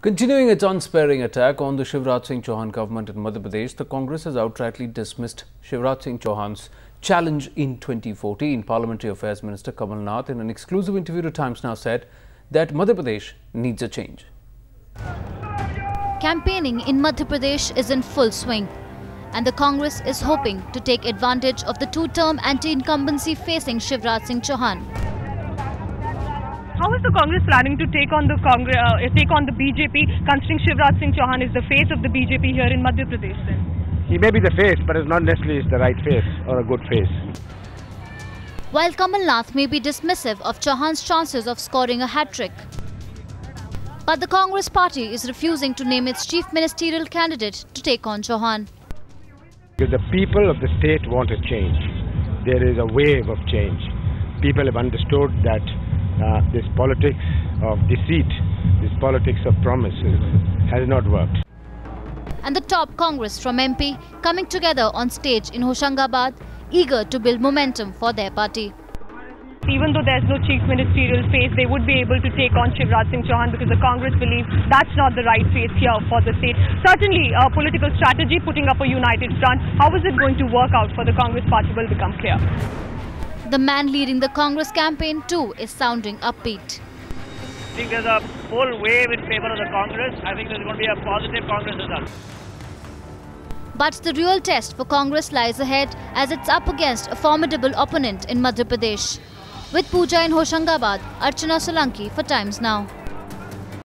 Continuing its unsparing attack on the Shivraj Singh Chauhan government in Madhya Pradesh, the Congress has outrightly dismissed Shivraj Singh Chauhan's challenge in 2014. Parliamentary Affairs Minister Kamal Nath, in an exclusive interview to Times Now, said that Madhya Pradesh needs a change. Campaigning in Madhya Pradesh is in full swing, and the Congress is hoping to take advantage of the two-term anti-incumbency facing Shivraj Singh Chauhan. How is the Congress planning to take on the Congress, uh, take on the BJP, considering Shivraj Singh Chauhan is the face of the BJP here in Madhya Pradesh? Then? He may be the face, but it's not necessarily the right face or a good face. While Kamal Nath may be dismissive of Chauhan's chances of scoring a hat-trick, but the Congress party is refusing to name its chief ministerial candidate to take on Chauhan. Because the people of the state want a change. There is a wave of change. People have understood that uh, this politics of deceit, this politics of promises has not worked. And the top Congress from MP coming together on stage in Hoshangabad, eager to build momentum for their party. Even though there's no chief ministerial face, they would be able to take on Shivraj Singh Chauhan because the Congress believes that's not the right face here for the state. Certainly, a political strategy, putting up a united front, how is it going to work out for the Congress party will become clear. The man leading the Congress campaign too is sounding upbeat. I think there's a full wave in favor of the Congress. I think there's going to be a positive Congress result. But the real test for Congress lies ahead as it's up against a formidable opponent in Madhya Pradesh. With Pooja in Hoshangabad, Archana Solanki for Times Now.